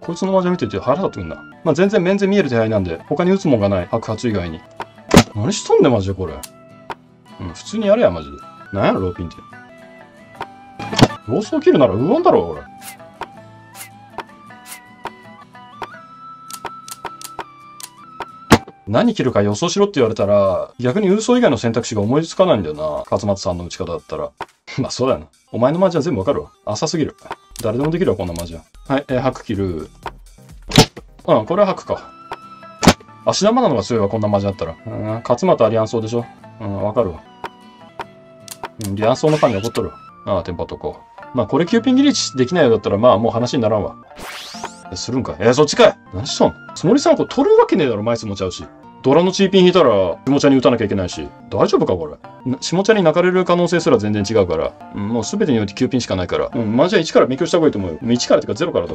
こいつのマジャン見てて腹立ってくんな。まあ、全然面前見える手配なんで、他に打つもんがない。白髪以外に。何しとんねん、マジでこれ。うん、普通にやれや、マジで。なんやろ、ローピンって。様子を切るなら無音だろ、これ。何切るか予想しろって言われたら、逆に嘘以外の選択肢が思いつかないんだよな。勝松さんの打ち方だったら。まあそうだよな。お前のマージは全部わかるわ。浅すぎる。誰でもできるわ、こんなマジは。はい、えー、白切る。うん、これは白か。芦田愛菜のが強いわ、こんなマジだったら。うん、勝俣はリアンソーでしょ。うん、わかるわ。うん、リアンソーの間に怒っとるわ。ああ、テンパっとこう。まあこれ9ピンギリできないようだったら、まあもう話にならんわ。するんかえー、そっちかい何しとんつもりさんこれ取るわけねえだろ、枚数もちゃうし。ドラのチーピン引いたら、下茶に打たなきゃいけないし。大丈夫か、これ？下茶に泣かれる可能性すら全然違うから。うん、もう全てにおいて9ピンしかないから。うん、マジは1から勉強した方がいいと思うよ。1からってか0からだ。